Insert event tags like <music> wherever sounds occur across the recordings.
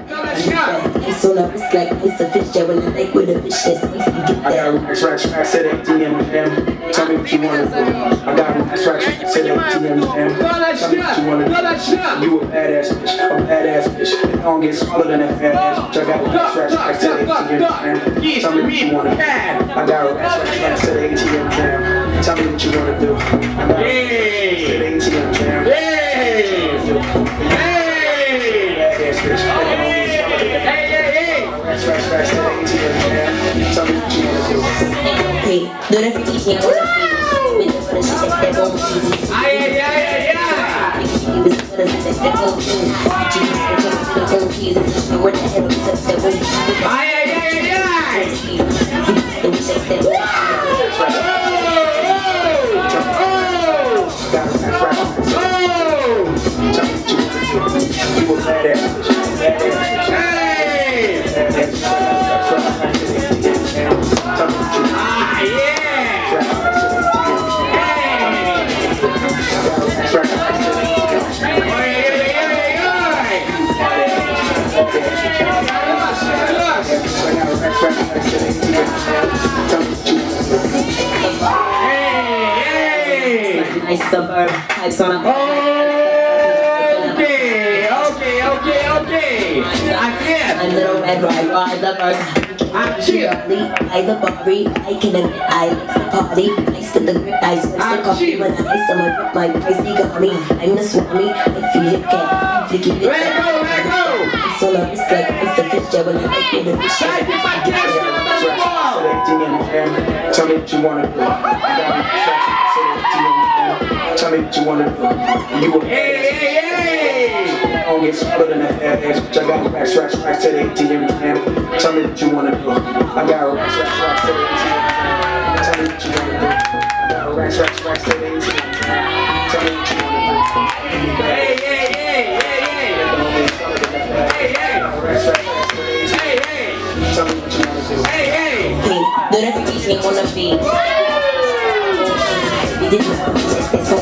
On her wrist like ice a fish jet when I like with a bitch that's spicy. Get I that. got racks, racks at ATM, Tell me what you wanna do. I got racks, racks at ATM, Tell me what you wanna do. You a badass bitch, a badass bitch. It don't get smaller than that fat ass bitch. I got racks, racks at ATM, Tell me what you wanna do. I got racks, racks at ATM, Tell me what you wanna do. I do that for eating on the feet. With the butter, she take that bone cheese. Ay, ay, ay, ay, ay. You was butter, she take that bone cheese. Cheese, the cheese, the bone cheese. And what the hell is up that bone cheese? Ay, ay, ay, ay, ay. Nice suburb. Pipes on a Okay, okay, okay, okay. Again. A little red ride, ride the verse. Achille. I the Barbie, I can admit I like the party. Nice to the grip, I switch the coffee when I someone with my crazy got me. I'm the swami, if you hit cat, if you keep it Let go, let go. So love is like it's a fit jet when I like with a bitch. Sai de baixo, ela tá no pau. Tell me what you wanna do. <laughs> Tell me what you wanna do. You a Hey, hey, hey. don't oh, get smaller than that fat ass bitch. I got racks, racks, racks to the ATM, man. Tell me what you wanna do. I got racks, racks, racks to the ATM. Tell me what you wanna do. I got racks, racks, racks to the ATM. Tell me what you wanna do. Hey, hey, hey, hey, hey. Don't get smaller than that fat Hey, hey. Racks, racks, racks to the ATM. Hey, hey. Tell me what you wanna do. Hey, hey. Hey, do that for eating on the beat. We did not it's so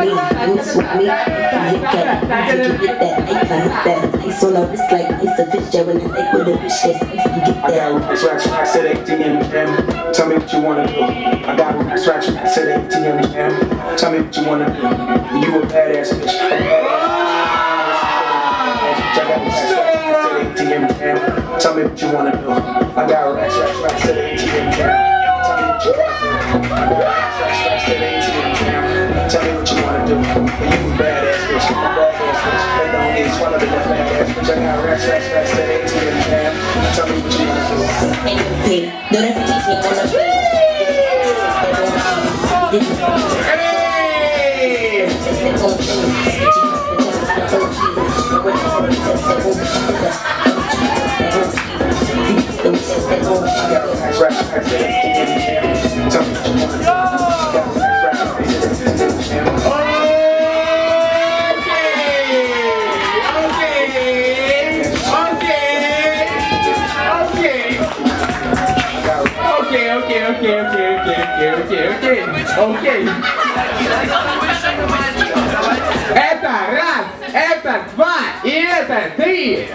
me, you with me. You get it, you get that, I got that. Ice on a it's like it's a fish, yeah, when I like with a bitch, that's ice, you get that. I got root extraction, I said ATM, tell me what you wanna do. I got root extraction, I said ATM, tell me what you wanna do. You a badass bitch, I got a badass bitch. Tell me what you wanna do. I got racks, racks, racks, that for eating on the beat. Okay, okay. Это раз, это два и это три.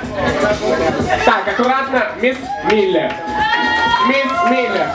Так, аккуратно, мисс Миллер. Мисс Миллер.